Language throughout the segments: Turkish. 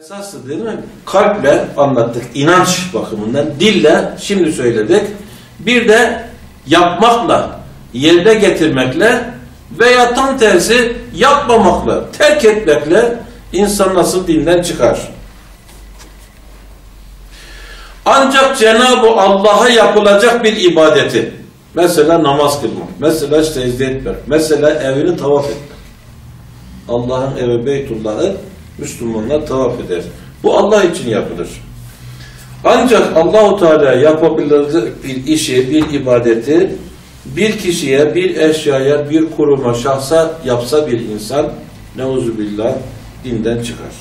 Esaslı değil mi? Kalple anlattık. inanç bakımından. Dille şimdi söyledik. Bir de yapmakla, yerine getirmekle veya tam tersi yapmamakla, terk etmekle insan nasıl dinden çıkar? Ancak Cenab-ı Allah'a yapılacak bir ibadeti, mesela namaz kılmak, mesela secde etmek, mesela evini tavaf etmek. Allah'ın evi Beytullah'ı Müslümanlar tavaf eder. Bu Allah için yapılır. Ancak Allahu Teala yapabilecek bir işi, bir ibadeti bir kişiye, bir eşyaya, bir kuruma, şahsa yapsa bir insan neuzubillah dinden çıkar.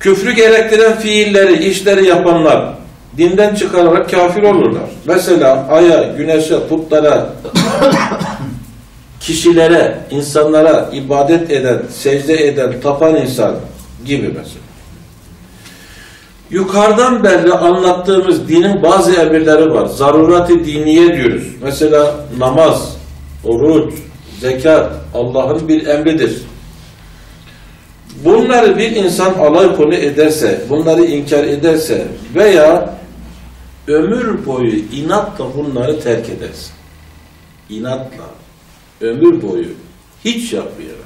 Küfrü gerektiren fiilleri, işleri yapanlar dinden çıkararak kafir olurlar. Mesela aya, güneşe, putlara, kişilere, insanlara ibadet eden, secde eden, tapan insan gibi mesela. Yukarıdan beri anlattığımız dinin bazı emirleri var. Zarurat-ı diniye diyoruz. Mesela namaz, oruç, zekat Allah'ın bir emridir. Bunları bir insan alay konu ederse, bunları inkar ederse veya ömür boyu inatla bunları terk ederse, inatla, ömür boyu hiç yapmayarak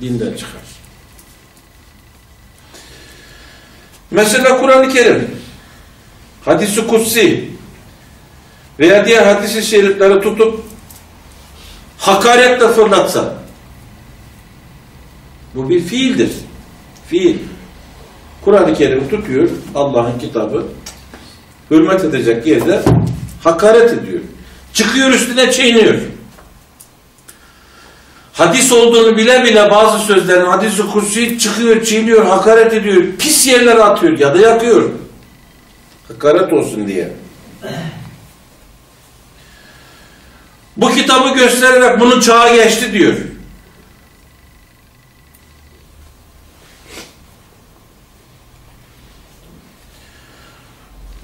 dinden çıkar. Mesela Kur'an-ı Kerim, hadisi kutsi veya diğer hadisi şerifleri tutup hakaretle fırlatsa bu bir fiildir. Fiil. Kur'an-ı Kerim tutuyor Allah'ın kitabı hürmet edecek yerde hakaret ediyor. Çıkıyor üstüne çiğniyor. Hadis olduğunu bile bile bazı sözlerin hadisi kutsi çıkıyor, çiğniyor, hakaret ediyor, pis yerlere atıyor ya da yakıyor. Hakaret olsun diye. Bu kitabı göstererek bunun çağı geçti diyor.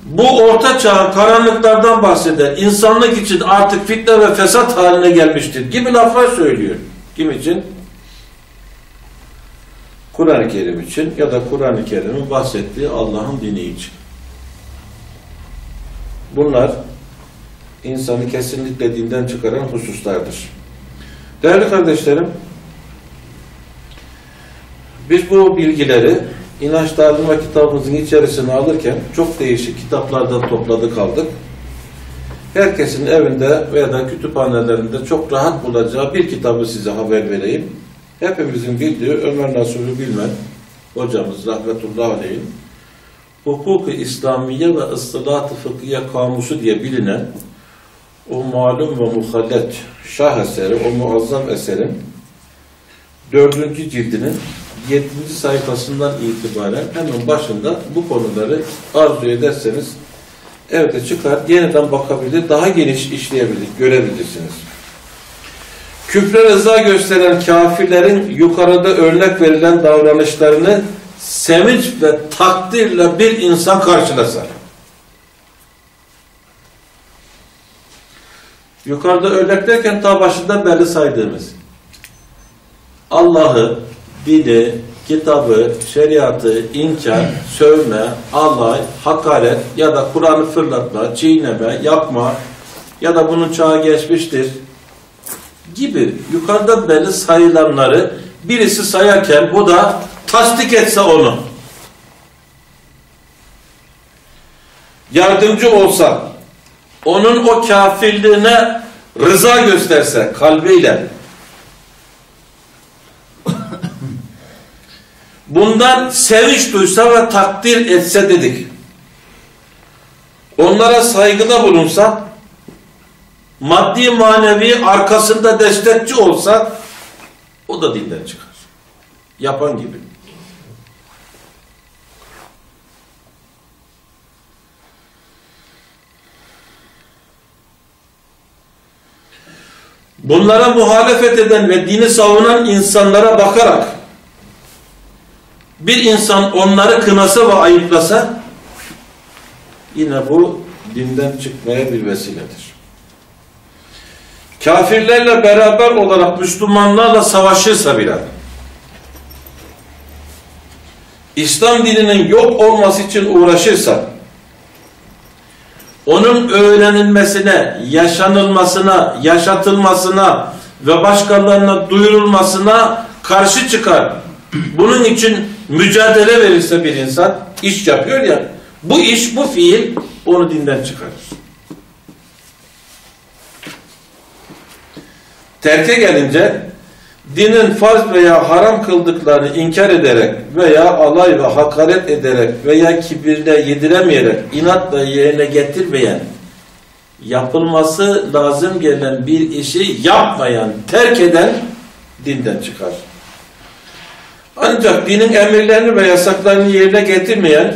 Bu orta çağ karanlıklardan bahseder. İnsanlık için artık fitne ve fesat haline gelmiştir gibi laflar söylüyor. Kim için? Kur'an-ı Kerim için ya da Kur'an-ı Kerim'in bahsettiği Allah'ın dini için. Bunlar insanı kesinlikle dinden çıkaran hususlardır. Değerli kardeşlerim, biz bu bilgileri İnanç Dağılma kitabımızın içerisine alırken çok değişik kitaplardan topladık aldık. Herkesin evinde veya da kütüphanelerinde çok rahat bulacağı bir kitabı size haber vereyim. Hepimizin bildiği Ömer Nasuh'u bilmen hocamız rahmetullahi aleyhin Hukuk-u İslamiye ve Istılat-ı Fıkhiye Kamusu diye bilinen o malum ve muhallet şah eseri, o muazzam eserin dördüncü cildinin 7. sayfasından itibaren hemen başında bu konuları arzu ederseniz evde çıkar, yeniden bakabilir, daha geniş işleyebilir, görebilirsiniz. Küfre rıza gösteren kafirlerin yukarıda örnek verilen davranışlarını sevinç ve takdirle bir insan karşılasar. Yukarıda örnek derken ta başında belli saydığımız Allah'ı, dini, kitabı, şeriatı, inkar, sövme, alay, hakaret ya da Kur'an'ı fırlatma, çiğneme, yapma ya da bunun çağı geçmiştir gibi yukarıda belli sayılanları birisi sayarken bu da tasdik etse onu. Yardımcı olsa onun o kafirliğine rıza gösterse kalbiyle bundan sevinç duysa ve takdir etse dedik. Onlara saygıda bulunsa, maddi manevi arkasında destekçi olsa, o da dinden çıkar. Yapan gibi. Bunlara muhalefet eden ve dini savunan insanlara bakarak bir insan onları kınasa ve ayıplasa yine bu dinden çıkmaya bir vesiledir. Kafirlerle beraber olarak Müslümanlarla savaşırsa bile İslam dininin yok olması için uğraşırsa, onun öğrenilmesine, yaşanılmasına, yaşatılmasına ve başkalarına duyurulmasına karşı çıkar. Bunun için mücadele verirse bir insan, iş yapıyor ya, bu iş, bu fiil onu dinden çıkarır. Terke gelince dinin farz veya haram kıldıklarını inkar ederek veya alay ve hakaret ederek veya kibirle yediremeyerek inatla yerine getirmeyen yapılması lazım gelen bir işi yapmayan, terk eden dinden çıkar. Ancak dinin emirlerini ve yasaklarını yerine getirmeyen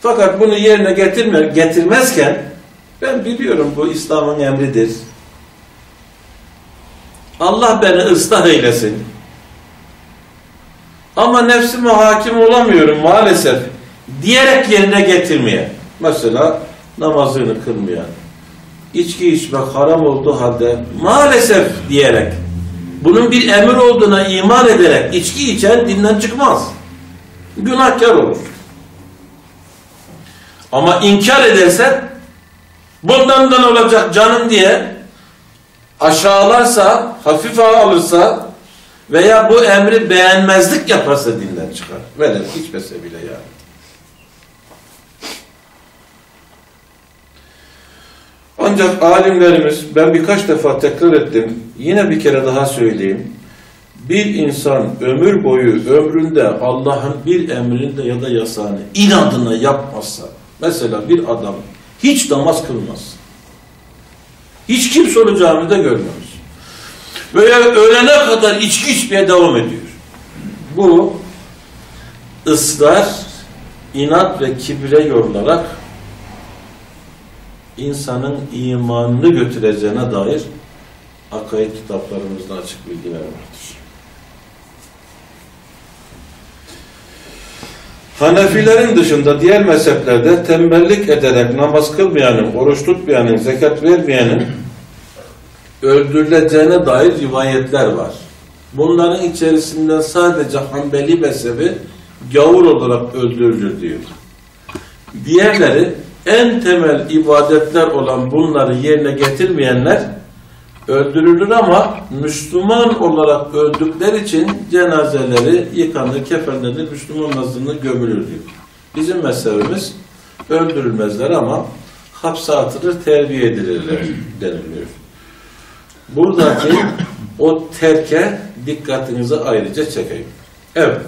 fakat bunu yerine getirme, getirmezken ben biliyorum bu İslam'ın emridir. Allah beni ıslah eylesin. Ama nefsime hakim olamıyorum maalesef. Diyerek yerine getirmeyen. Mesela namazını kılmayan. içki içmek haram olduğu halde maalesef diyerek bunun bir emir olduğuna iman ederek içki içen dinden çıkmaz. Günahkar olur. Ama inkar ederse bundan da olacak canım diye aşağılarsa, hafife alırsa veya bu emri beğenmezlik yaparsa dinden çıkar. Velev içmese bile yani. Ancak alimlerimiz, ben birkaç defa tekrar ettim, yine bir kere daha söyleyeyim. Bir insan ömür boyu ömründe Allah'ın bir emrinde ya da yasağını inadına yapmazsa, mesela bir adam hiç namaz kılmaz. Hiç kimse onu camide görmemiş. Veya öğlene kadar içki içmeye devam ediyor. Bu ısrar, inat ve kibre yorularak insanın imanını götüreceğine dair akaid kitaplarımızda açık bilgiler vardır. Hanefilerin dışında diğer mezheplerde tembellik ederek namaz kılmayanın, oruç tutmayanın, zekat vermeyenin öldürüleceğine dair rivayetler var. Bunların içerisinden sadece Hanbeli mezhebi gavur olarak öldürülür diyor. Diğerleri en temel ibadetler olan bunları yerine getirmeyenler öldürülür ama Müslüman olarak öldükleri için cenazeleri yıkanır, kefenlenir, Müslüman nazını gömülür diyor. Bizim mezhebimiz öldürülmezler ama hapse atılır, terbiye edilirler deniliyor. Buradaki o terke dikkatinizi ayrıca çekeyim. Evet.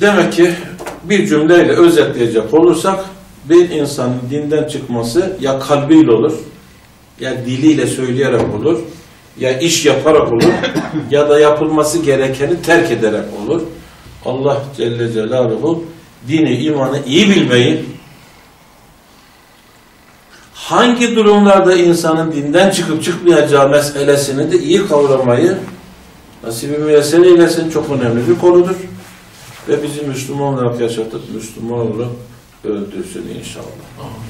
Demek ki bir cümleyle özetleyecek olursak bir insanın dinden çıkması ya kalbiyle olur, ya diliyle söyleyerek olur, ya iş yaparak olur, ya da yapılması gerekeni terk ederek olur. Allah Celle Celaluhu dini, imanı iyi bilmeyi, hangi durumlarda insanın dinden çıkıp çıkmayacağı meselesini de iyi kavramayı nasibi müyesser eylesin. Çok önemli bir konudur. Ve bizi Müslüman olarak yaşatıp Müslüman olarak öldürsün inşallah.